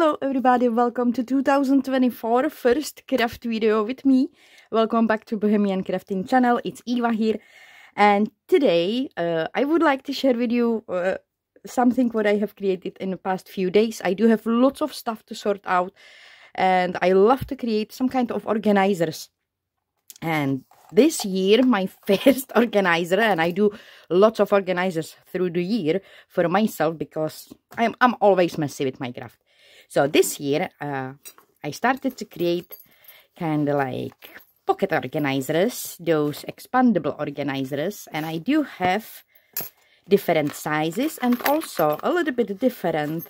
Hello everybody, welcome to 2024 first craft video with me. Welcome back to Bohemian Crafting channel, it's Eva here. And today uh, I would like to share with you uh, something what I have created in the past few days. I do have lots of stuff to sort out and I love to create some kind of organizers. And this year my first organizer and I do lots of organizers through the year for myself because I'm, I'm always messy with my craft. So this year, uh, I started to create kind of like pocket organizers, those expandable organizers, and I do have different sizes and also a little bit different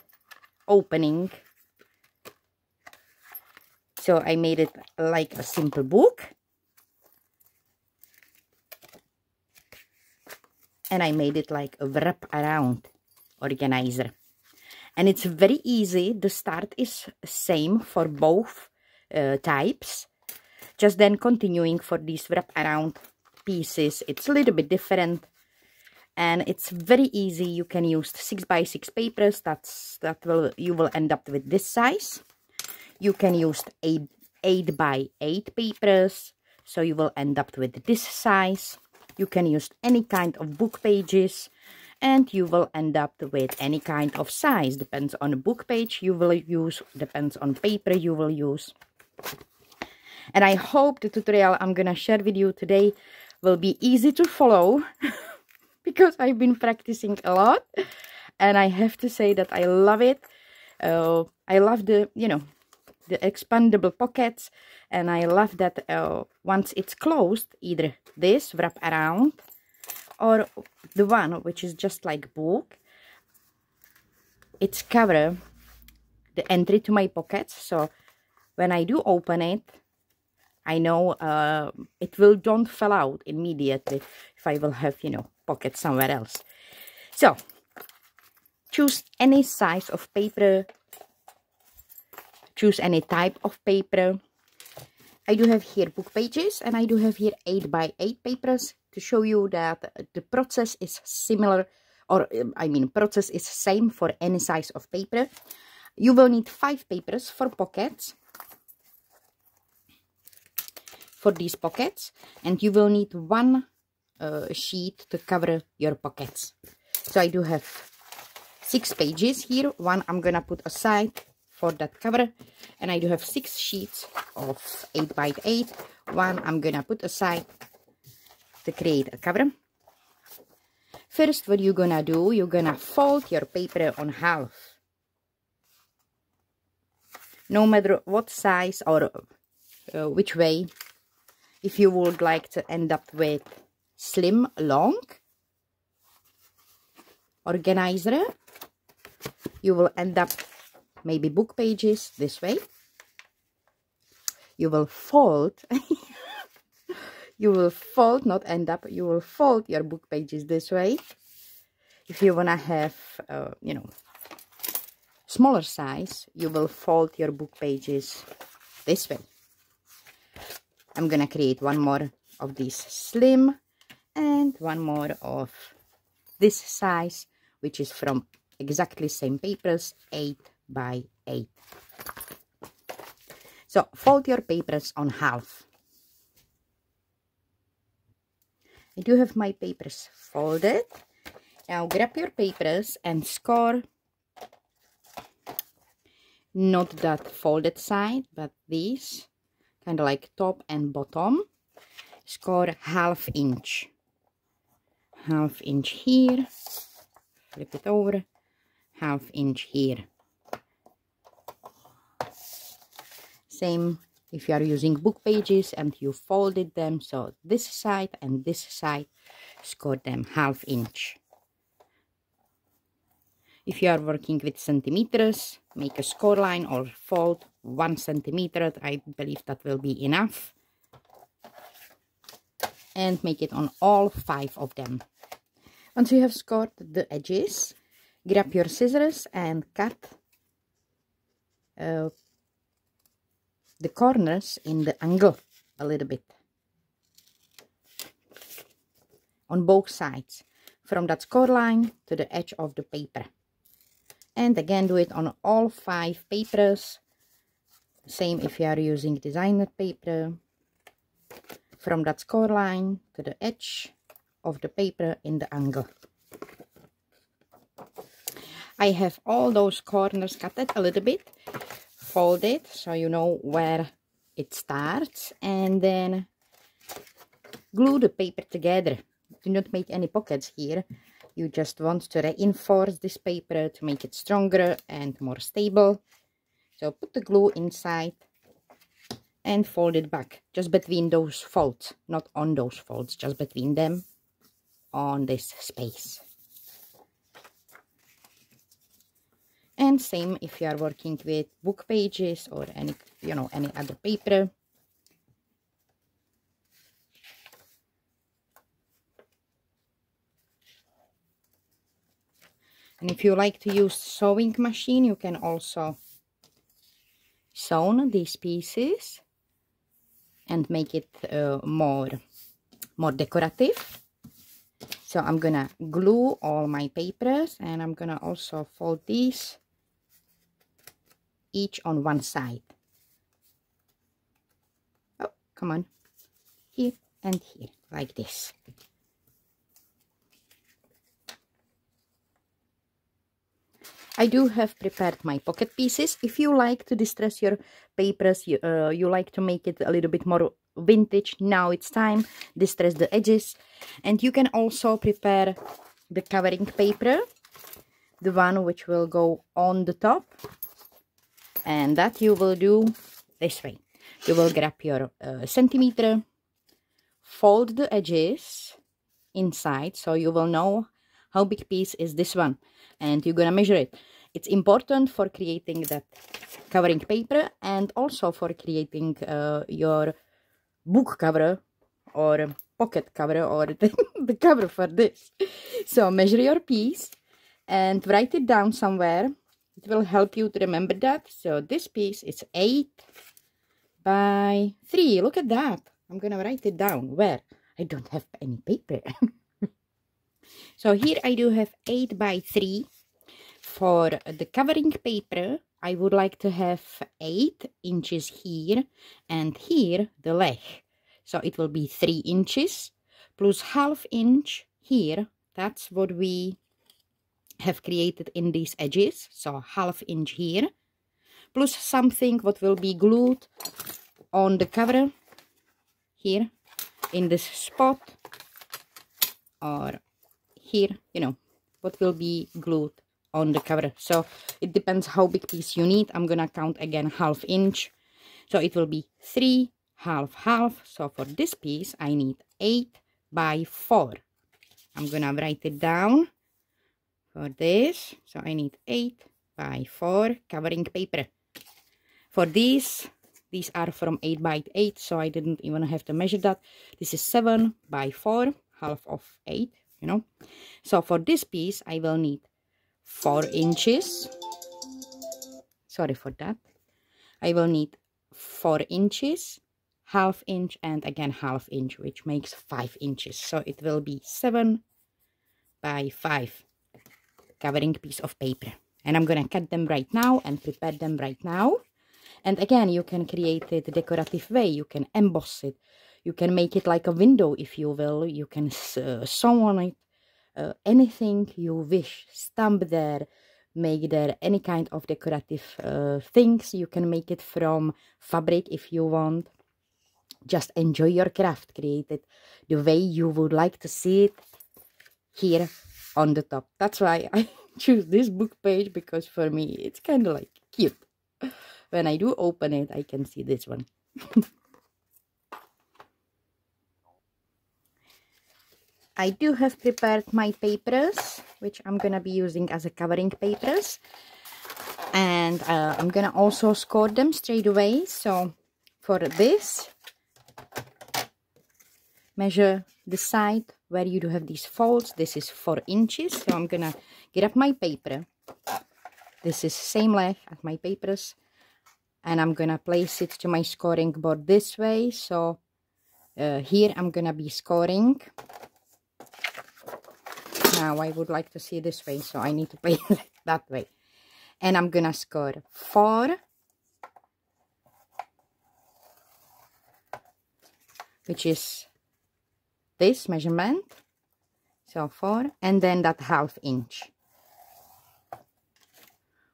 opening. So I made it like a simple book. And I made it like a wrap around organizer and it's very easy. The start is same for both uh, types. Just then continuing for these wrap around pieces. It's a little bit different. And it's very easy. You can use six by six papers. That's that will you will end up with this size. You can use eight eight by eight papers. So you will end up with this size. You can use any kind of book pages and you will end up with any kind of size. Depends on the book page you will use depends on paper you will use. And i hope the tutorial i'm gonna share with you today will be easy to follow because i've been practicing a lot. And i have to say that i love it. Uh, i love the you know the expandable pockets. And i love that uh, once it's closed either this wrap around or the one which is just like book it's cover the entry to my pockets so when I do open it I know uh, it will don't fall out immediately if I will have you know pocket somewhere else. So choose any size of paper choose any type of paper I do have here book pages and I do have here 8 by 8 papers to show you that the process is similar or I mean process is same for any size of paper. You will need 5 papers for pockets for these pockets and you will need one uh, sheet to cover your pockets. So I do have six pages here. One I'm gonna put aside for that cover. And I do have six sheets of 8 by 8 one I'm gonna put aside to create a cover. First what you're gonna do you're gonna fold your paper on half. No matter what size or uh, which way if you would like to end up with slim long organizer you will end up maybe book pages this way. You will fold, you will fold, not end up, you will fold your book pages this way. If you want to have, uh, you know, smaller size, you will fold your book pages this way. I'm going to create one more of these slim and one more of this size, which is from exactly same papers, 8 by 8. So fold your papers on half. I do have my papers folded. Now grab your papers and score not that folded side, but these, kind of like top and bottom. Score half inch. Half inch here. Flip it over. Half inch here. Same if you are using book pages and you folded them. So this side and this side score them half inch. If you are working with centimeters make a score line or fold one centimeter. I believe that will be enough. And make it on all five of them. Once you have scored the edges grab your scissors and cut uh, the corners in the angle a little bit. On both sides from that score line to the edge of the paper. And again do it on all five papers. Same if you are using designer paper. From that score line to the edge of the paper in the angle. I have all those corners cut it a little bit folded so you know where it starts and then glue the paper together. Do not make any pockets here. You just want to reinforce this paper to make it stronger and more stable. So put the glue inside and fold it back just between those folds not on those folds just between them on this space and same if you are working with book pages or any you know any other paper. And if you like to use sewing machine you can also sew these pieces and make it uh, more more decorative. So I'm gonna glue all my papers and I'm gonna also fold these each on one side oh come on here and here like this I do have prepared my pocket pieces. If you like to distress your papers, you, uh, you like to make it a little bit more vintage, now it's time. Distress the edges. And you can also prepare the covering paper, the one which will go on the top. And that you will do this way. You will grab your uh, centimeter, fold the edges inside so you will know how big piece is this one and you're gonna measure it it's important for creating that covering paper and also for creating uh, your book cover or pocket cover or the, the cover for this so measure your piece and write it down somewhere it will help you to remember that. So this piece is 8 by 3 look at that. I'm gonna write it down where? I don't have any paper. So here I do have 8 by 3 for the covering paper I would like to have 8 inches here and here the leg. So it will be 3 inches plus half inch here. That's what we have created in these edges so half inch here plus something what will be glued on the cover here in this spot or here you know what will be glued on the cover. So it depends how big piece you need. I'm gonna count again half inch. So it will be three half half. So for this piece i need eight by four. I'm gonna write it down for this so i need eight by four covering paper. For these these are from 8 by 8 so i didn't even have to measure that. This is 7 by 4 half of 8 you know. So for this piece i will need four inches. Sorry for that. I will need four inches half inch and again half inch which makes five inches. So it will be seven by five covering piece of paper. And i'm gonna cut them right now and prepare them right now. And again you can create it decorative way. You can emboss it. You can make it like a window if you will. You can uh, sew on it. Uh, anything you wish. Stamp there. Make there any kind of decorative uh, things. You can make it from fabric if you want. Just enjoy your craft. Create it the way you would like to see it here on the top that's why i choose this book page because for me it's kind of like cute when i do open it i can see this one I do have prepared my papers, which I'm going to be using as a covering papers. And uh, I'm going to also score them straight away. So for this, measure the side where you do have these folds. This is 4 inches. So I'm to get up my paper. This is same length as my papers. And I'm to place it to my scoring board this way. So uh, here I'm to be scoring now I would like to see this way so I need to play that way and I'm gonna score four which is this measurement. So four and then that half inch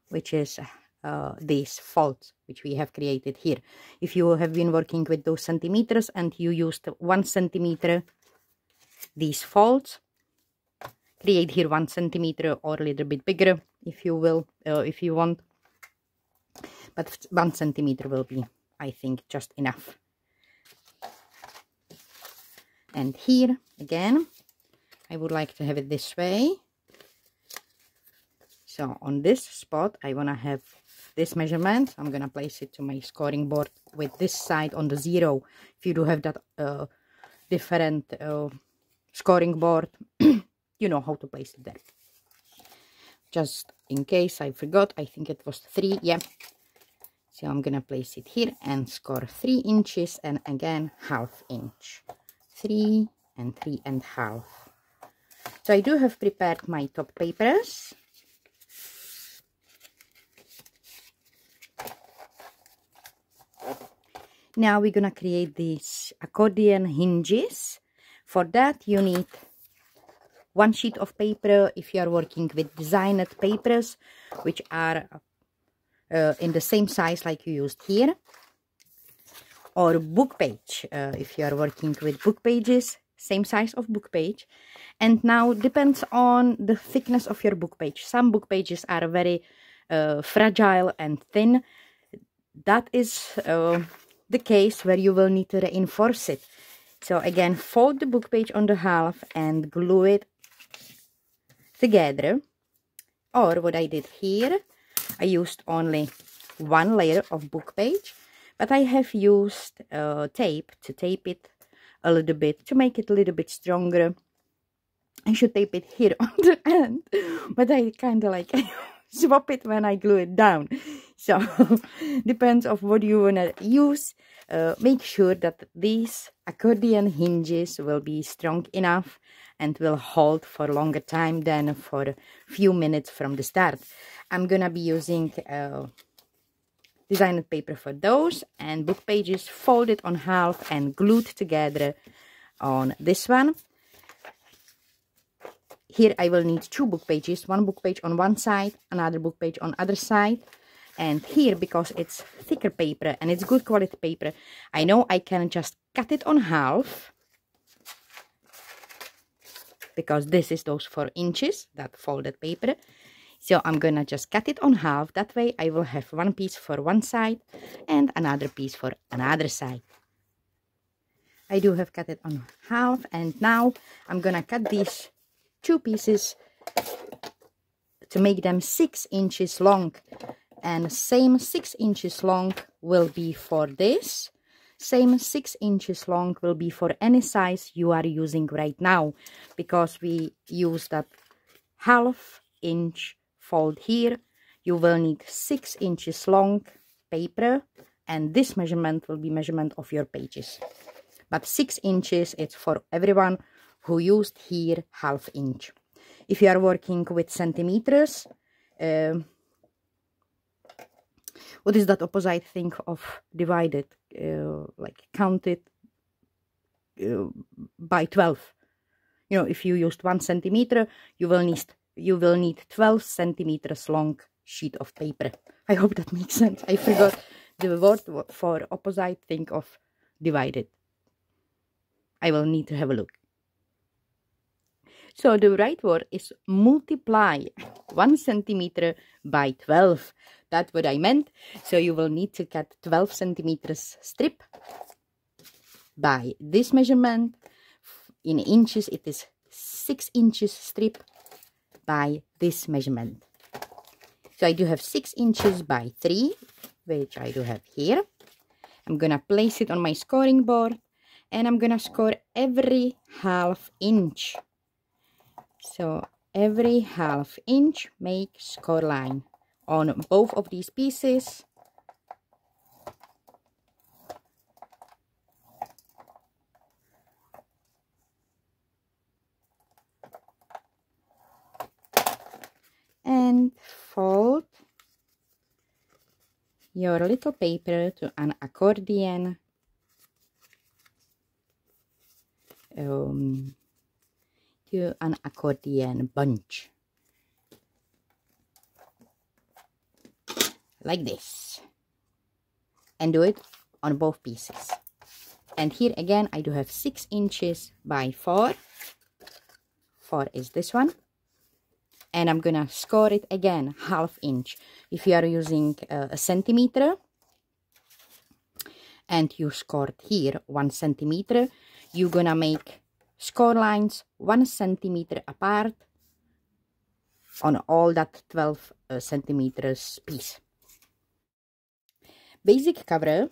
which is uh, these folds which we have created here. If you have been working with those centimeters and you used one centimeter these folds create here one centimeter or a little bit bigger if you will uh, if you want. But one centimeter will be i think just enough and here again. I would like to have it this way. So on this spot I want to have this measurement. I'm gonna place it to my scoring board with this side on the zero. If you do have that uh, different uh, scoring board you know how to place it there. Just in case I forgot I think it was three yeah. So I'm gonna place it here and score three inches and again half inch three and three and a half. So I do have prepared my top papers. Now we're gonna create these accordion hinges. For that you need one sheet of paper if you are working with designed papers which are uh, in the same size like you used here or book page uh, if you are working with book pages same size of book page. And now depends on the thickness of your book page. Some book pages are very uh, fragile and thin. That is uh, the case where you will need to reinforce it. So again fold the book page on the half and glue it together. Or what I did here I used only one layer of book page but I have used uh, tape to tape it a little bit to make it a little bit stronger. I should tape it here on the end but I kind of like swap it when I glue it down. So depends of what you want to use. Uh, make sure that these accordion hinges will be strong enough and will hold for longer time than for a few minutes from the start. I'm gonna be using uh, designed paper for those and book pages folded on half and glued together on this one. Here I will need two book pages one book page on one side another book page on other side. And here because it's thicker paper and it's good quality paper I know I can just cut it on half because this is those four inches that folded paper so I'm gonna just cut it on half. That way I will have one piece for one side and another piece for another side. I do have cut it on half and now I'm gonna cut these two pieces to make them six inches long and same six inches long will be for this same six inches long will be for any size you are using right now because we use that half inch fold here. You will need six inches long paper and this measurement will be measurement of your pages. But six inches it's for everyone who used here half inch. If you are working with centimeters uh, what is that opposite thing of divided uh, like counted uh, by 12 you know if you used one centimeter you will need you will need 12 centimeters long sheet of paper. I hope that makes sense. I forgot the word for opposite thing of divided. I will need to have a look. So the right word is multiply 1 centimeter by 12. That's what I meant. So you will need to cut 12 centimeters strip by this measurement. In inches it is 6 inches strip by this measurement. So I do have 6 inches by 3, which I do have here. I'm going to place it on my scoring board and I'm going to score every half inch. So every half inch make score line on both of these pieces and fold your little paper to an accordion. Um, to an accordion bunch. Like this. And do it on both pieces. And here again I do have six inches by four. Four is this one and I'm gonna score it again half inch. If you are using uh, a centimeter and you scored here one centimeter you're gonna make score lines one centimeter apart on all that 12 uh, centimeters piece. Basic cover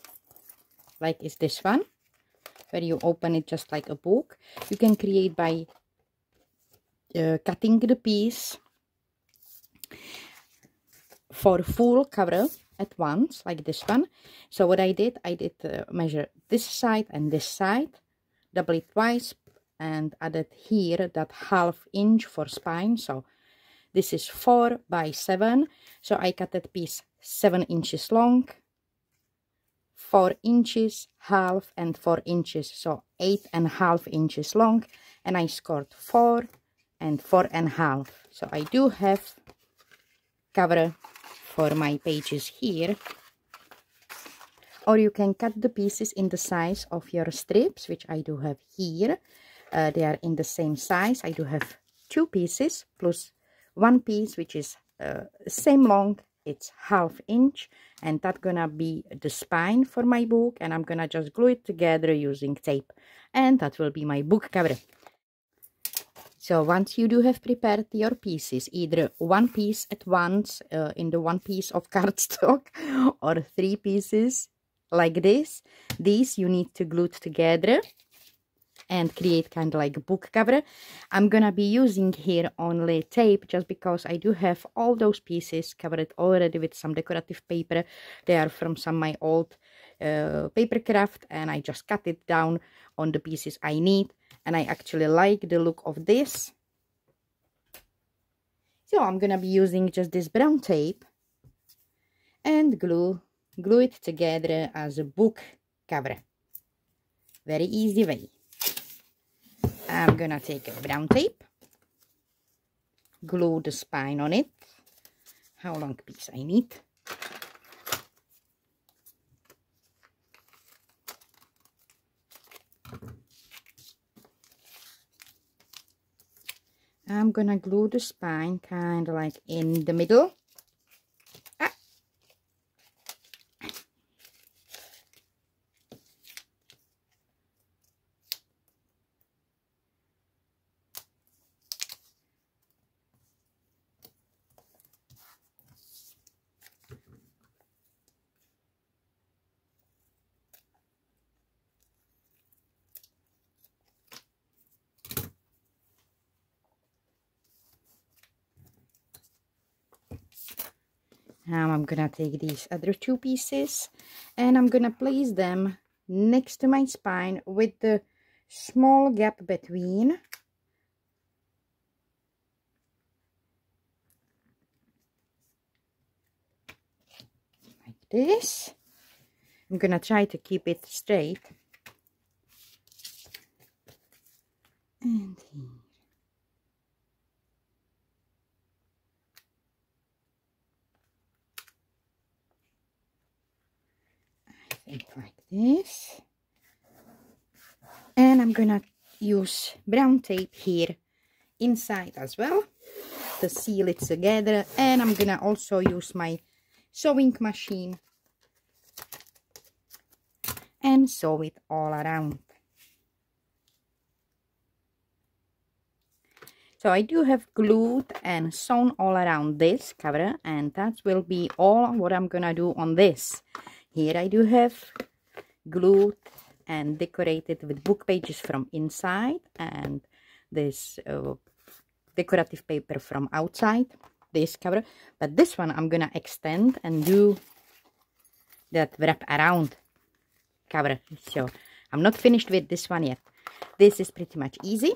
like is this one where you open it just like a book. You can create by uh, cutting the piece for full cover at once like this one. So what I did I did uh, measure this side and this side double it twice and added here that half inch for spine. So this is four by seven. So I cut that piece seven inches long four inches half and four inches so eight and a half inches long. And I scored four and four and a half. So I do have cover for my pages here. Or you can cut the pieces in the size of your strips which I do have here. Uh, they are in the same size. I do have two pieces plus one piece which is uh, same long. It's half inch and that's gonna be the spine for my book and I'm gonna just glue it together using tape. And that will be my book cover so once you do have prepared your pieces, either one piece at once uh, in the one piece of cardstock or three pieces like this, these you need to glue together and create kind of like a book cover. I'm gonna be using here only tape just because I do have all those pieces covered already with some decorative paper. They are from some my old uh, paper craft and I just cut it down on the pieces I need and I actually like the look of this. So I'm gonna be using just this brown tape and glue glue it together as a book cover. Very easy way. I'm gonna take a brown tape glue the spine on it. How long piece I need I'm gonna glue the spine kind of like in the middle Now I'm gonna take these other two pieces and I'm gonna place them next to my spine with the small gap between. Like this. I'm gonna try to keep it straight. And here. it like this. And I'm gonna use brown tape here inside as well to seal it together. And I'm gonna also use my sewing machine and sew it all around. So I do have glued and sewn all around this cover and that will be all what I'm gonna do on this. Here I do have glued and decorated with book pages from inside and this uh, decorative paper from outside. This cover. But this one I'm gonna extend and do that wrap around cover. So I'm not finished with this one yet. This is pretty much easy.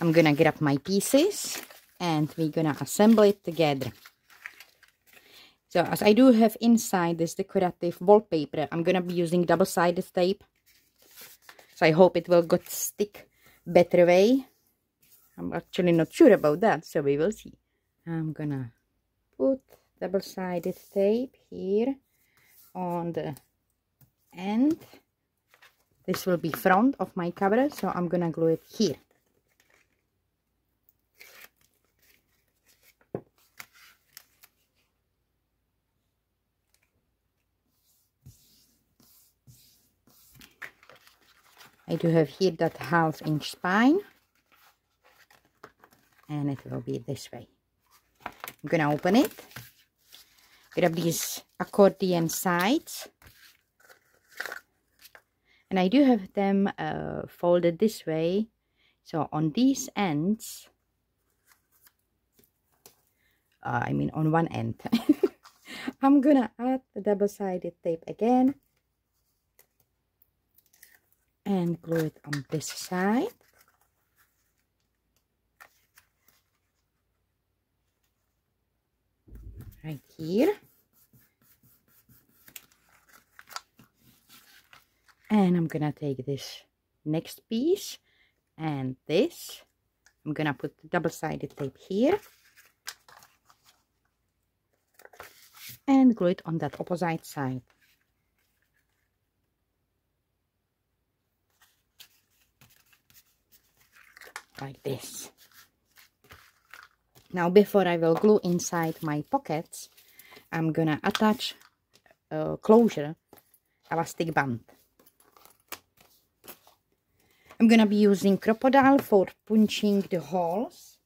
I'm gonna grab my pieces and we're gonna assemble it together So as I do have inside this decorative wallpaper, I'm gonna be using double-sided tape. So I hope it will good stick better way. I'm actually not sure about that, so we will see. I'm gonna put double-sided tape here on the end. This will be front of my cover, so I'm gonna glue it here. I do have here that half inch spine. And it will be this way. I'm gonna open it, grab these accordion sides. And I do have them uh, folded this way. So on these ends uh, I mean on one end. I'm gonna add the double-sided tape again and glue it on this side. Right here. And I'm gonna take this next piece and this. I'm gonna put the double-sided tape here. And glue it on that opposite side like this. Now before I will glue inside my pockets, I'm gonna attach a closure elastic band. I'm gonna be using crocodile for punching the holes.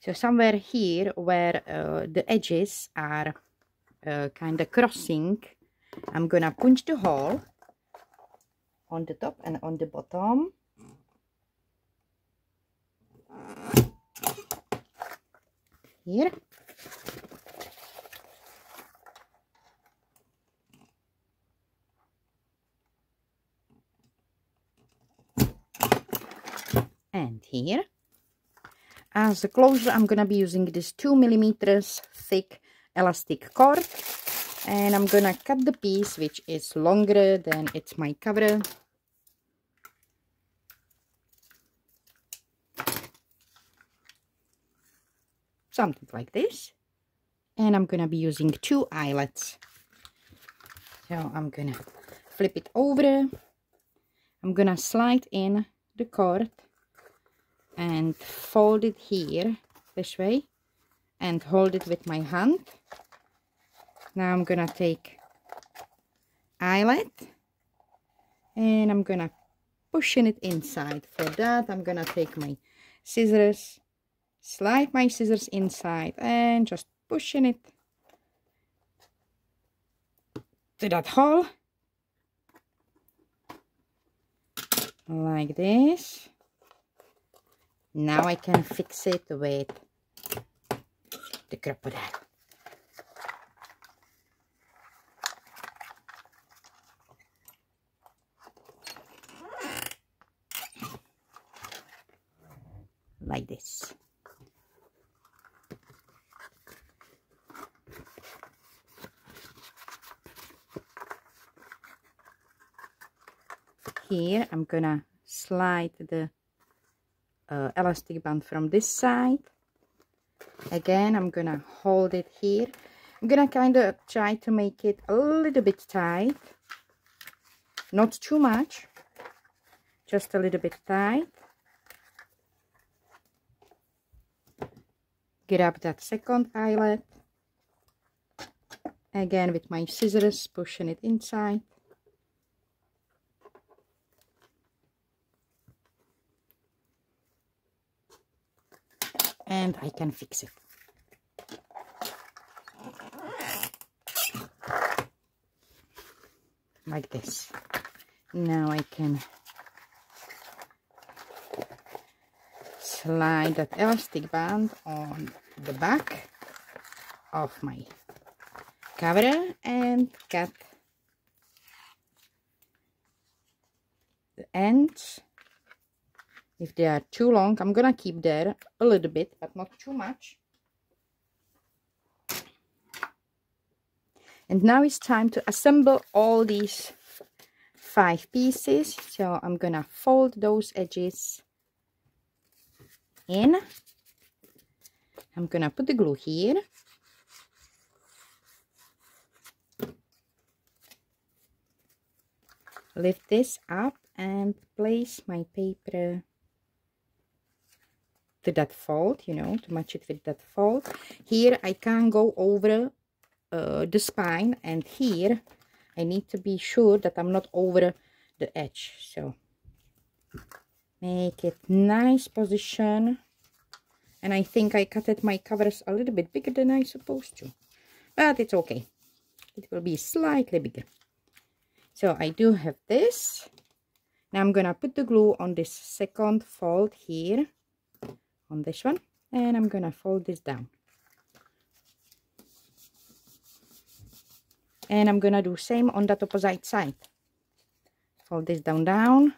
So somewhere here where uh, the edges are uh, kind of crossing, I'm gonna punch the hole on the top and on the bottom. Here. And here. As a closure I'm gonna be using this two millimeters thick elastic cord and I'm gonna cut the piece which is longer than it's my cover. Something like this. And I'm gonna be using two eyelets. So I'm gonna flip it over. I'm gonna slide in the cord and fold it here this way and hold it with my hand now I'm gonna take eyelet and I'm gonna pushing it inside. For that I'm gonna take my scissors slide my scissors inside and just pushing it to that hole. Like this. Now I can fix it with the crocodile like this. Here I'm gonna slide the uh, elastic band from this side. Again, I'm gonna hold it here. I'm gonna kind of try to make it a little bit tight. Not too much, just a little bit tight. Grab that second eyelet again with my scissors pushing it inside. And I can fix it. Like this. Now I can slide that elastic band on the back of my cover and cut the ends. If they are too long I'm gonna keep there a little bit but not too much. And now it's time to assemble all these five pieces. So I'm gonna fold those edges in. I'm gonna put the glue here. Lift this up and place my paper to that fold you know to match it with that fold. Here I can go over uh, the spine and here I need to be sure that I'm not over the edge so make it nice position. And I think I cut it my covers a little bit bigger than I supposed to. But it's okay. It will be slightly bigger. So I do have this. Now I'm gonna put the glue on this second fold here on this one and I'm gonna fold this down. And I'm gonna do same on that opposite side. Fold this down down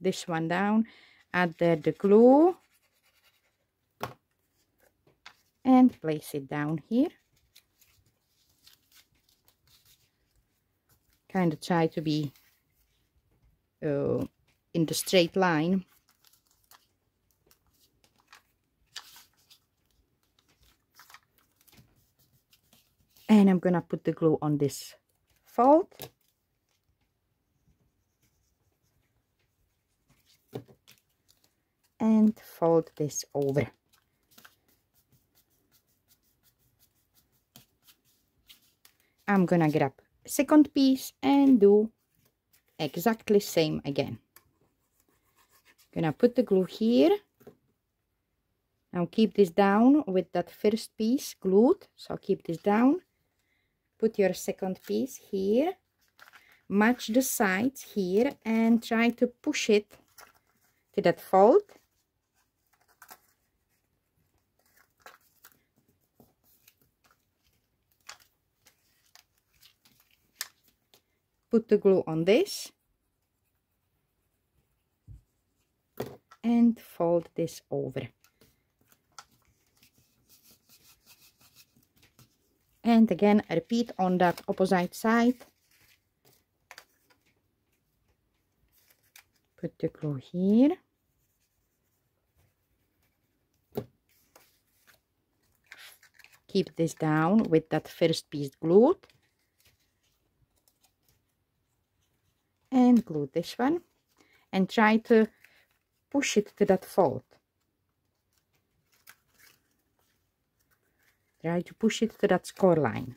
this one down add the, glue and place it down here. Kind of try to be uh, in the straight line. And I'm gonna put the glue on this fold and fold this over. I'm gonna grab second piece and do exactly same again. Gonna put the glue here. Now keep this down with that first piece glued. So keep this down. Put your second piece here. Match the sides here and try to push it to that fold put the glue on this. And fold this over. And again repeat on that opposite side. Put the glue here. Keep this down with that first piece glued and glue this one and try to push it to that fold. Try to push it to that score line.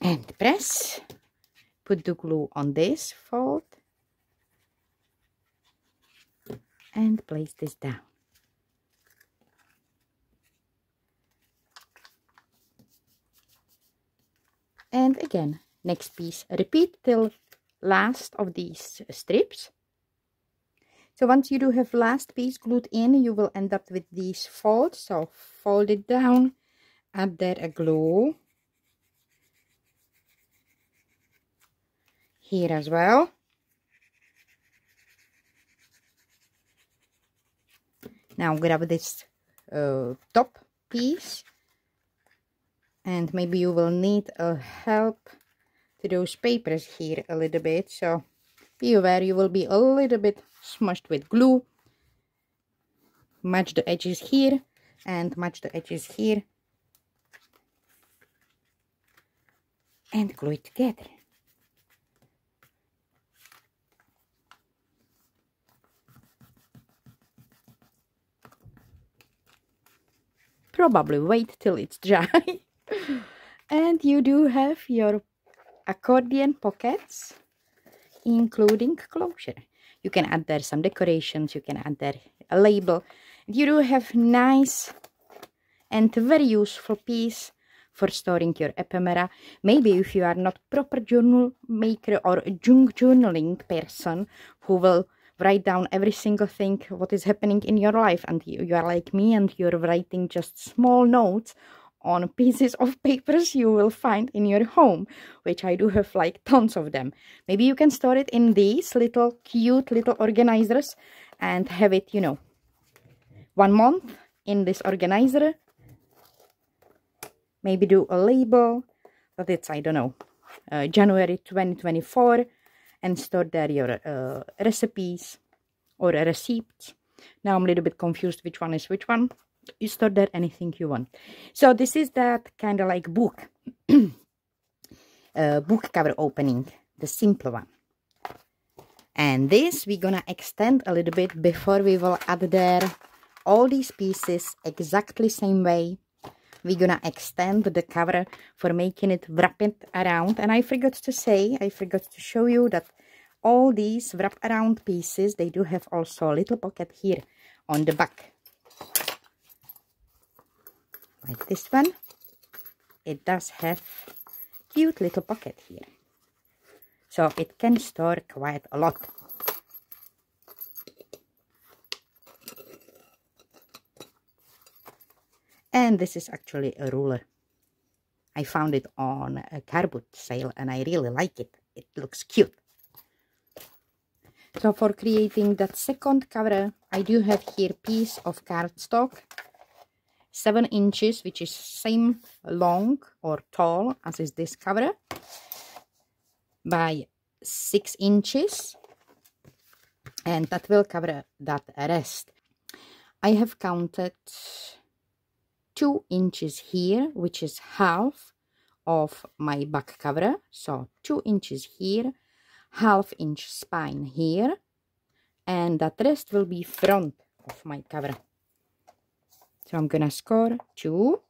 And press. Put the glue on this fold. And place this down. And again next piece repeat till last of these strips so once you do have last piece glued in, you will end up with these folds. So fold it down, add there a glue. Here as well. Now grab this uh, top piece and maybe you will need a help to those papers here a little bit. So be aware you will be a little bit smushed with glue. Match the edges here and match the edges here. And glue it together. Probably wait till it's dry. And you do have your accordion pockets including closure. You can add there some decorations you can add there a label. You do have nice and very useful piece for storing your ephemera. Maybe if you are not proper journal maker or junk journaling person who will write down every single thing what is happening in your life and you, you are like me and you're writing just small notes on pieces of papers you will find in your home, which I do have like tons of them. Maybe you can store it in these little cute little organizers and have it, you know, one month in this organizer. Maybe do a label that it's, I don't know, uh, January 2024 and store there your uh, recipes or receipts. Now I'm a little bit confused which one is which one. You store there anything you want. So this is that kind of like book. uh, book cover opening, the simple one. And this we're gonna extend a little bit before we will add there all these pieces exactly same way we're gonna extend the cover for making it wrap it around and I forgot to say I forgot to show you that all these wrap around pieces they do have also a little pocket here on the back like this one. It does have cute little pocket here. So it can store quite a lot. And this is actually a ruler. I found it on a car boot sale and I really like it. It looks cute. So for creating that second cover I do have here piece of cardstock 7 inches which is same long or tall as is this cover by 6 inches. And that will cover that rest. I have counted two inches here which is half of my back cover so two inches here half inch spine here. And that rest will be front of my cover so i'm gonna score two.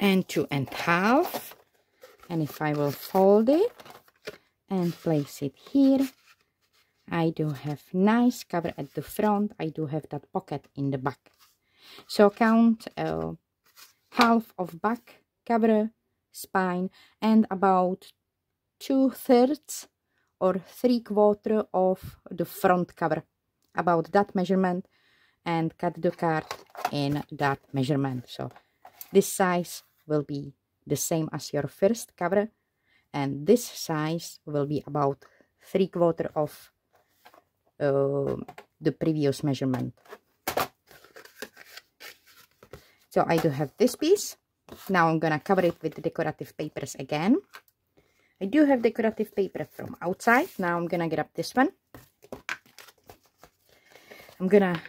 And two and half, and if I will fold it and place it here I do have nice cover at the front. I do have that pocket in the back. So count uh, half of back cover spine and about two-thirds or three-quarter of the front cover. About that measurement and cut the card in that measurement. So this size will be the same as your first cover and this size will be about three quarter of uh, the previous measurement so I do have this piece. Now I'm gonna cover it with decorative papers again. I do have decorative paper from outside. Now I'm gonna grab this one. I'm gonna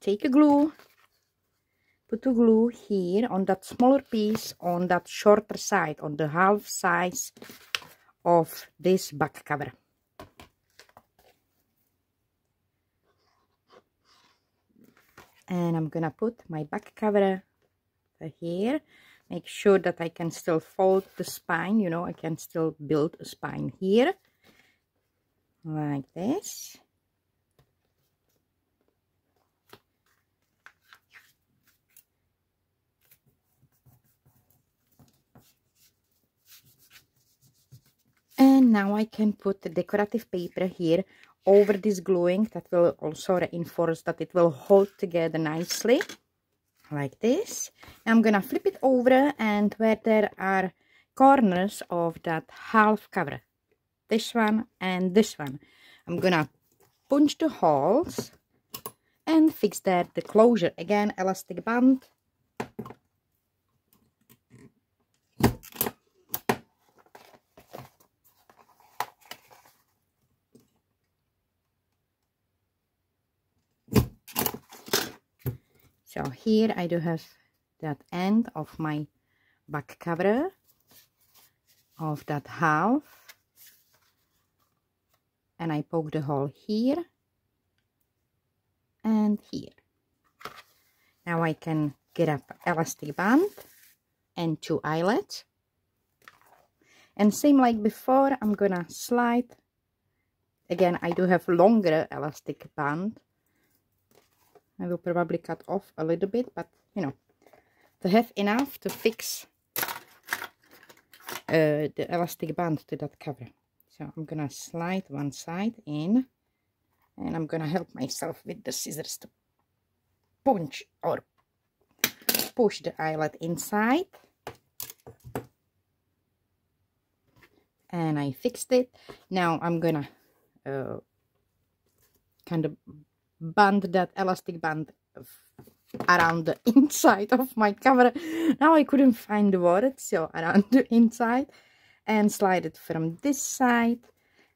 take a glue put the glue here on that smaller piece on that shorter side on the half size of this back cover. And I'm gonna put my back cover here. Make sure that I can still fold the spine you know I can still build a spine here. Like this. And now I can put the decorative paper here over this gluing that will also reinforce that it will hold together nicely like this. I'm gonna flip it over and where there are corners of that half cover. This one and this one. I'm gonna punch the holes and fix there the closure. Again elastic band so here I do have that end of my back cover of that half. And I poke the hole here and here. Now I can get up elastic band and two eyelets. And same like before I'm gonna slide. Again I do have longer elastic band I will probably cut off a little bit, but you know, to have enough to fix uh, the elastic band to that cover. So I'm gonna slide one side in and I'm gonna help myself with the scissors to punch or push the eyelet inside. And I fixed it. Now I'm gonna uh, kind of band that elastic band around the inside of my cover. Now I couldn't find the word, so around the inside and slide it from this side.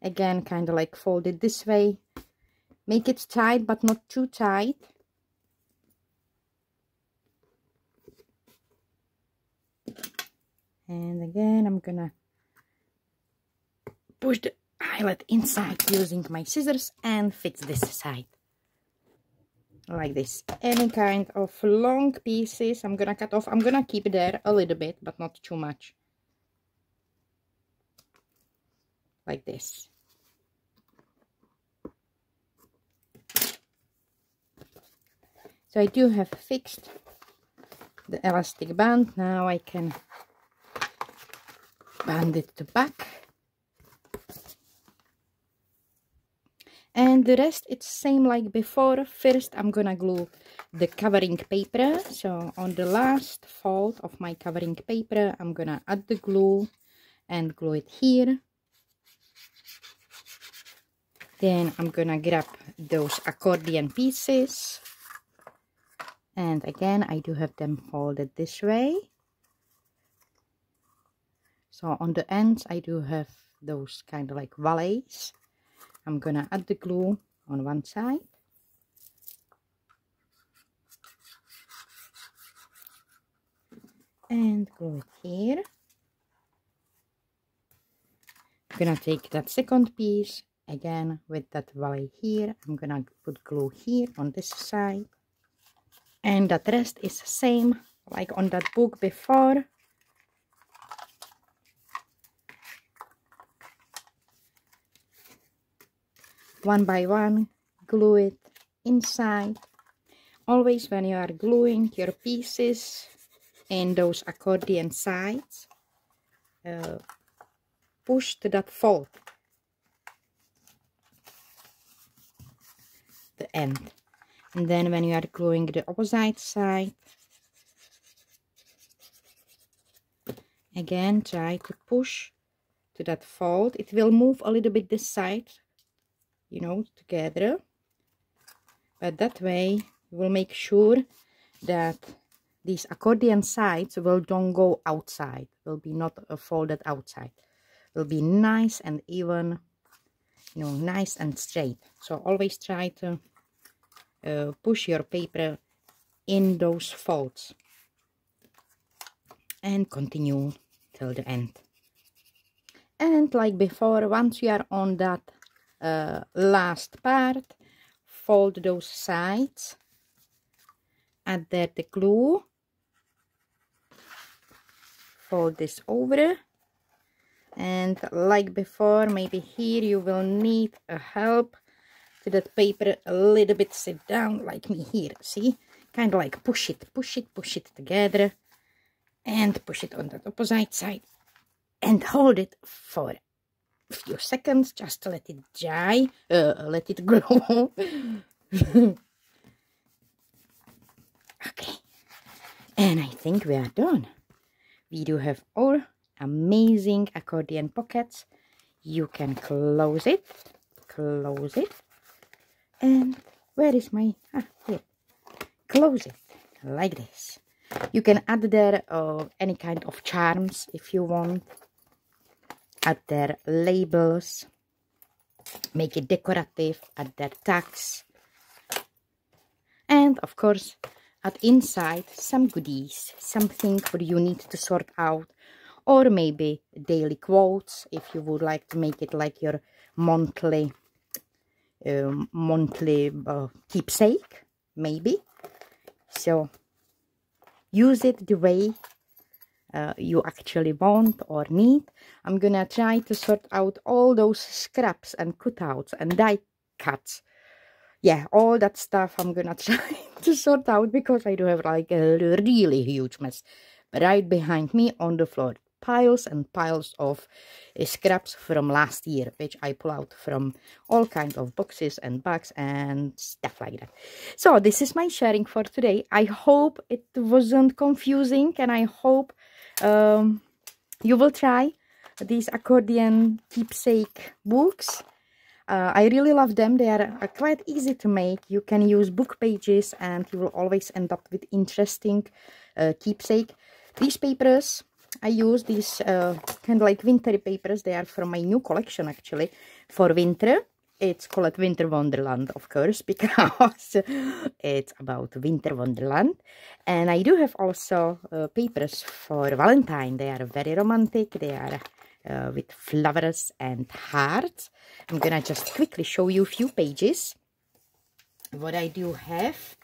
Again, kind of like fold it this way. Make it tight, but not too tight. And again, I'm gonna push the eyelet inside using my scissors and fix this side like this. Any kind of long pieces i'm gonna cut off. I'm gonna keep there a little bit but not too much. Like this. So i do have fixed the elastic band. Now i can band it to back and the rest it's same like before. First i'm gonna glue the covering paper. So on the last fold of my covering paper i'm gonna add the glue and glue it here. Then i'm gonna grab those accordion pieces. And again i do have them folded this way. So on the ends i do have those kind of like valleys I'm gonna add the glue on one side. And glue it here. I'm gonna take that second piece again with that valley here. I'm gonna put glue here on this side. And that rest is the same like on that book before one by one glue it inside. Always when you are gluing your pieces in those accordion sides uh, push to that fold. The end. And then when you are gluing the opposite side again try to push to that fold. It will move a little bit this side you know together. But that way we'll make sure that these accordion sides will don't go outside will be not folded outside. Will be nice and even you know nice and straight. So always try to uh, push your paper in those folds. And continue till the end. And like before once you are on that uh, last part fold those sides. Add there the glue. Fold this over. And like before maybe here you will need a help to that paper a little bit sit down like me here see? Kind of like push it push it push it together. And push it on the opposite side. And hold it for few seconds just to let it dry, uh, let it grow. okay, and I think we are done. We do have all amazing accordion pockets. You can close it, close it, and where is my, ah, here, close it, like this. You can add there uh, any kind of charms if you want add their labels, make it decorative, add their tags, and of course add inside some goodies, something for you need to sort out, or maybe daily quotes if you would like to make it like your monthly um, monthly uh, keepsake, maybe. So use it the way uh, you actually want or need. I'm gonna try to sort out all those scraps and cutouts and die cuts. Yeah, all that stuff I'm gonna try to sort out because I do have like a really huge mess right behind me on the floor. piles and piles of uh, scraps from last year, which I pull out from all kinds of boxes and bags and stuff like that. So this is my sharing for today. I hope it wasn't confusing and I hope um, you will try these accordion keepsake books uh, I really love them. They are, are, quite easy to make. You can use book pages and you will always end up with interesting uh, keepsake. These papers, I use these uh, kind of like wintry papers. They are from my new collection actually for winter. It's called Winter Wonderland, of course, because it's about Winter Wonderland. And I do have also uh, papers for Valentine. They are very romantic. They are uh, with flowers and hearts. I'm gonna just quickly show you a few pages what I do have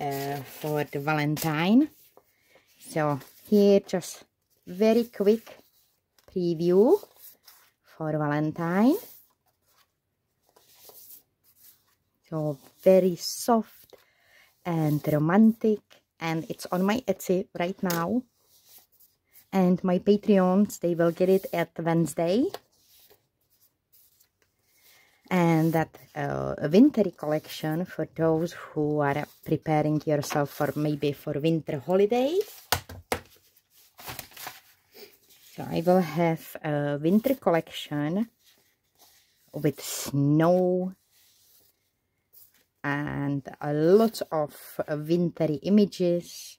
uh, for the Valentine. So here just very quick preview for Valentine. So very soft and romantic and it's on my Etsy right now and my Patreons, they will get it at Wednesday. And that uh, wintry collection for those who are preparing yourself for maybe for winter holidays. So I will have a winter collection with snow and a lot of uh, images.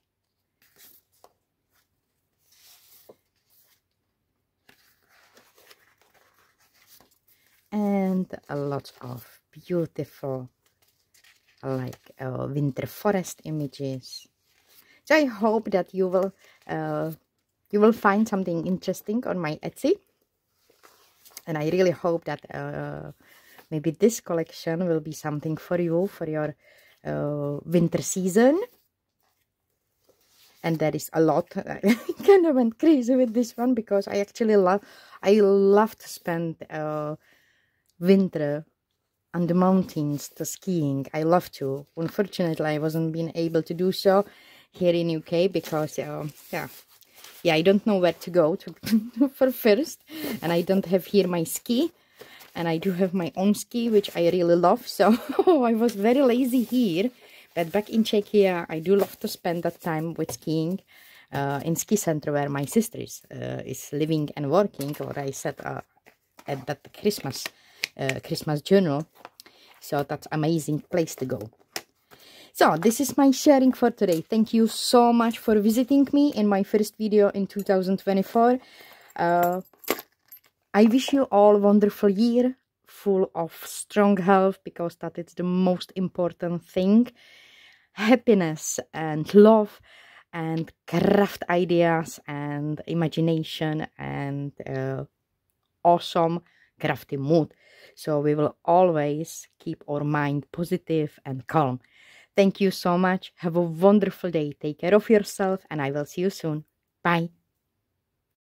And a lot of beautiful like uh, winter forest images. So i hope that you will uh, you will find something interesting on my etsy. And i really hope that uh, maybe this collection will be something for you for your uh, winter season. And there is a lot. I kind of went crazy with this one because i actually love i love to spend uh, winter on the mountains to skiing. I love to. Unfortunately, I wasn't being able to do so here in UK because, uh, yeah, yeah, I don't know where to go to for first, and I don't have here my ski, and I do have my own ski, which I really love. So I was very lazy here, but back in Czechia, I do love to spend that time with skiing. Uh, in ski center where my sister is, uh, is living and working, or I said uh, at that Christmas uh, Christmas journal. So that's amazing place to go. So this is my sharing for today. Thank you so much for visiting me in my first video in 2024. I wish you all a wonderful year full of strong health because that is the most important thing. Happiness and love and craft ideas and imagination and uh, awesome crafty mood. So we will always keep our mind positive and calm. Thank you so much. Have a wonderful day. Take care of yourself and I will see you soon. Bye.